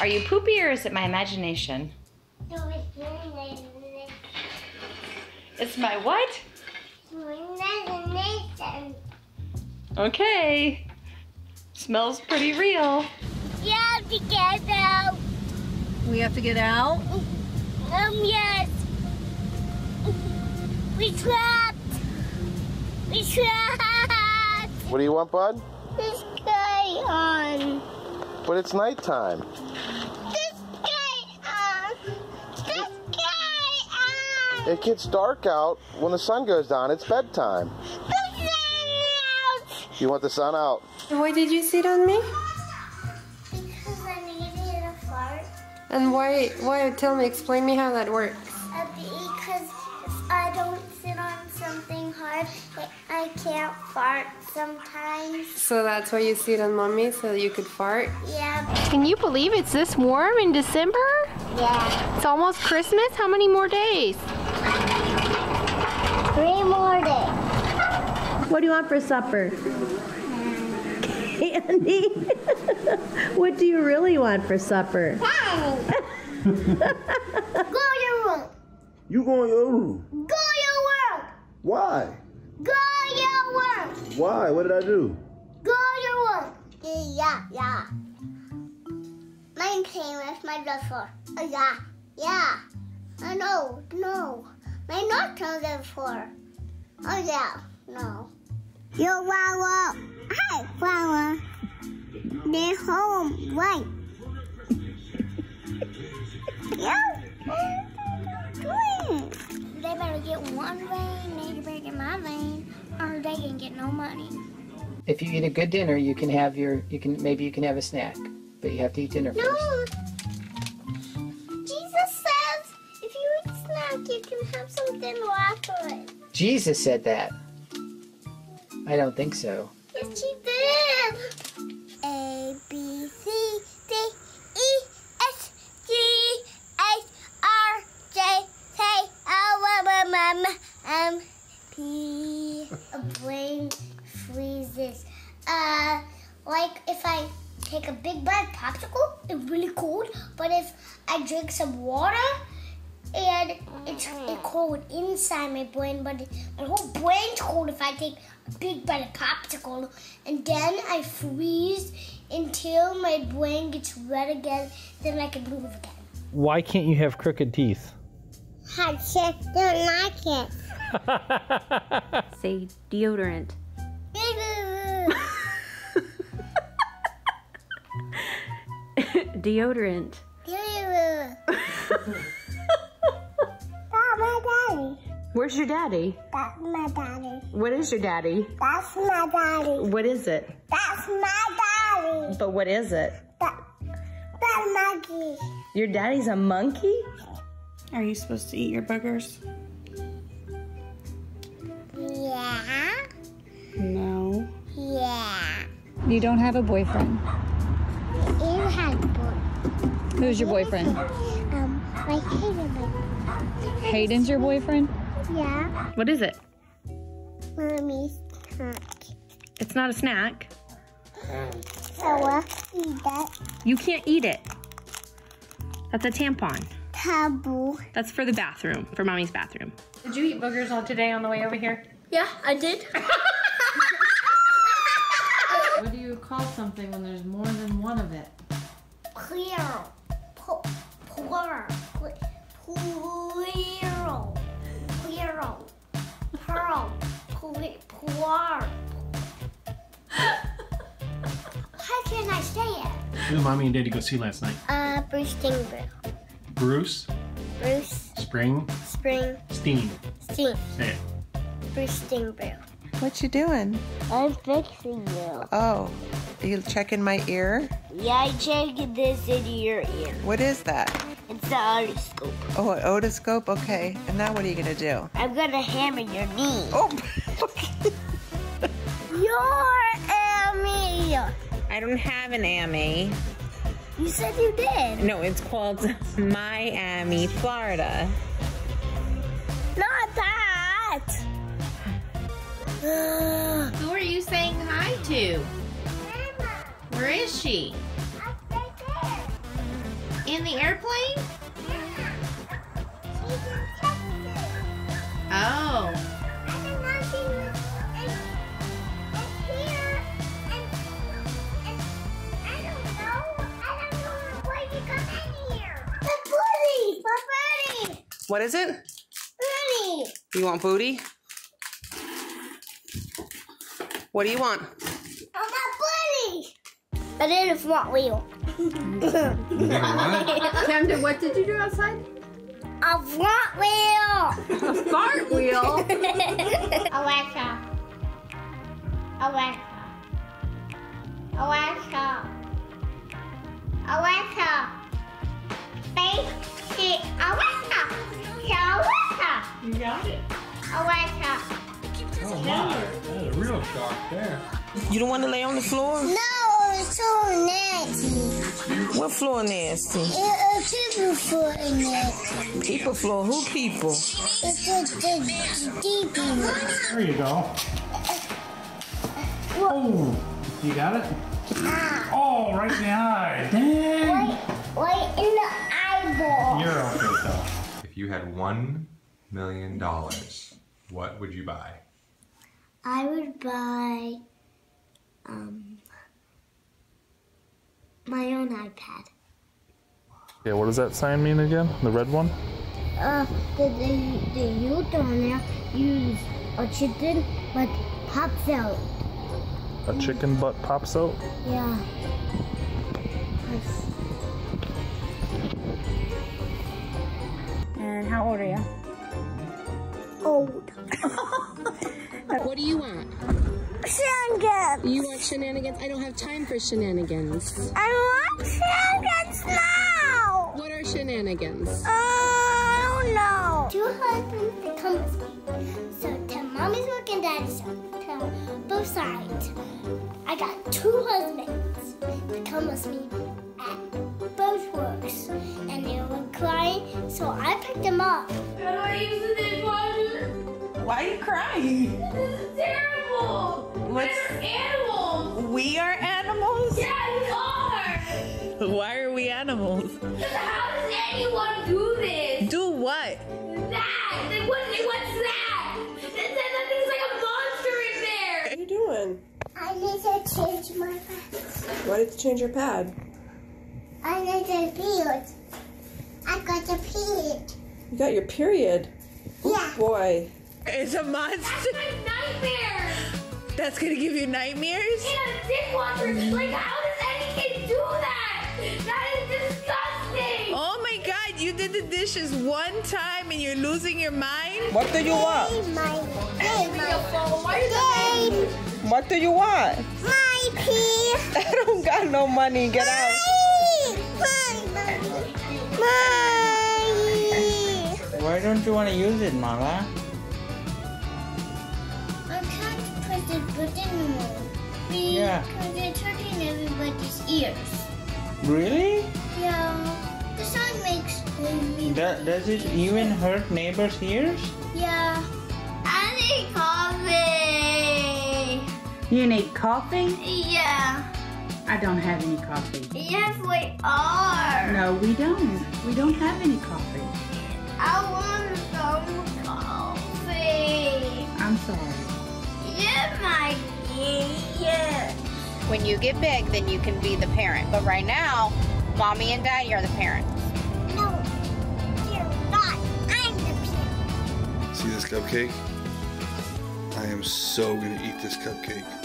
Are you poopy or is it my imagination? No, it's not It's my what? imagination. Okay. Smells pretty real. You have to get out. We have to get out. Um, yes. We trapped. We trapped. What do you want, bud? This guy on. But it's nighttime. This guy on. This guy on. It gets dark out. When the sun goes down, it's bedtime. The sun out. You want the sun out? Why did you sit on me? Because I needed a fart. And why? Why? Tell me. Explain me how that works. Uh, because if I don't sit on something hard, I I can't fart sometimes. So that's why you sit on mommy, so you could fart. Yeah. Can you believe it's this warm in December? Yeah. It's almost Christmas. How many more days? Three more days. What do you want for supper? Candy. what do you really want for supper? Go your room. You go in your room. Go your room. Why? Go your room. Why? What did I do? Go your room. Yeah, yeah. Mine came with my dinosaur. Oh, yeah, yeah. Oh, no, no. Mine not tell the floor. Oh, yeah, no. Yo, Wawa. Hi, Wawa. They're home, right? yeah. They better get one vein, they better get my vein, money. If you eat a good dinner, you can have your, you can maybe you can have a snack, but you have to eat dinner first. No. Jesus says if you eat snack, you can have something after it. Jesus said that. I don't think so. But if I drink some water, and it's it mm-hmm. cold inside my brain, but my whole brain's cold if I take a big bite of popsicle, and then I freeze until my brain gets red again. Then I can move again. Why can't you have crooked teeth? I just don't like it. Say deodorant. deodorant. That's my daddy. Where's your daddy? That's my daddy. What is your daddy? That's my daddy. What is it? That's my daddy. But what is it? That, that's monkey. Your daddy's a monkey? Are you supposed to eat your boogers? Yeah. No. Yeah. You don't have a boyfriend. You had boy. Who's your boyfriend? Uh, My favorite. Hayden's your boyfriend? Yeah. What is it? Mommy's snack. It's not a snack. So uh, eat that You can't eat it. That's a tampon. taboo. That's for the bathroom, for mommy's bathroom. Did you eat boogers all today on the way over here? Yeah, I did. What do you call something when there's more than one of it? Plural. Pu- Plural. Pl- Plural. Plural. Pearl. Pl- Plural. How can I say it? Who did mommy and daddy go see last night? Uh, Bruce Stingray. Bruce, Bruce Spring, Spring Steen. Sting. Say it. Bruce Stingray. What you doing? I'm fixing you. Oh, are you checking my ear? Yeah, I checked this into your ear. What is that? It's the otoscope. Oh, an otoscope? Okay. And now what are you going to do? I'm gonna hammer your knee. Oh, You're Amy. I don't have an Amy. You said you did. No, it's called Miami, Florida. Not that. Who are you saying hi to? Where is she? In the airplane? What is it? Booty. You want booty? What do you want? I want booty. I did a front wheel. Camden, what did you do outside? A front wheel. A fart wheel? Alexa. Alexa. Alexa. Alexa. Space. Alexa. Alexa. You got it. Alexa. Oh my, that's a real shark there. You don't want to lay on the floor? No, it's so nasty. What floor nasty? It's a uh, people floor in it. People floor. Who people? It's a the deep in. There you go. Oh, you got it? Oh, right in the eye. Dang. Right in the eyeball. You're okay though. If you had one million dollars, what would you buy? I would buy um my own iPad. Yeah, what does that sign mean again? The red one? Uh, the the, the youth on there use a chicken but pops out. A chicken butt pops out? Yeah. And how old are you? Old. What do you want? Shenanigans. You want shenanigans? I don't have time for shenanigans. I want shenanigans now. What are shenanigans? Uh, I don't know. Two husbands that come with me. So tell mommy's working, daddy's working. Tell both sides. I got two husbands that come with me so I picked them up. How do I use the dishwasher? Why are you crying? This is terrible. What's- We're animals. We are animals? Yeah, we are. Why are we animals? How does anyone do this? Do what? That! Like, what, what's that? That, that, that thing's like a monster in there! What are you doing? I need to change my pad. Why did you change your pad? I need to pee. I got your period. You got your period. Oh, yeah. Boy. It's a monster. Nightmare! That's gonna give you nightmares? Yeah, dishwasher. Like, how does any kid do that? That is disgusting! Oh my god, you did the dishes one time and you're losing your mind? What do you want? Hey, my, hey, my, game. What do you want? My pee. I don't got no money. Get out. Why don't you want to use it, Mala? I can't press the button anymore. Because Yeah. it's hurting everybody's ears. Really? Yeah. The sound makes me. Do- does it even hurt neighbors' ears? Yeah. I need coffee. You need coffee? Yeah. I don't have any coffee. Yes, we are. No, we don't. We don't have any coffee. I want some coffee. I'm sorry. Yeah, my yeah. When you get big, then you can be the parent. But right now, mommy and daddy are the parents. No, you're not. I'm the parent. See this cupcake? I am so gonna eat this cupcake.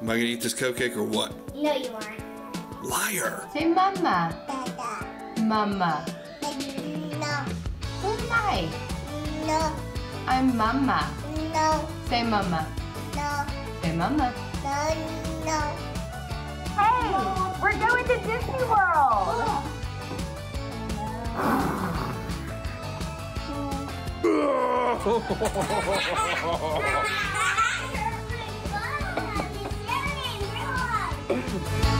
Am I gonna eat this cupcake or what? No, you aren't. Liar! Say mama. Dada. Mama. No. Good night. No. I'm mama. No. Say mama. No. Say mama. No. No. Hey, we're going to Disney World. Oh. Thank you.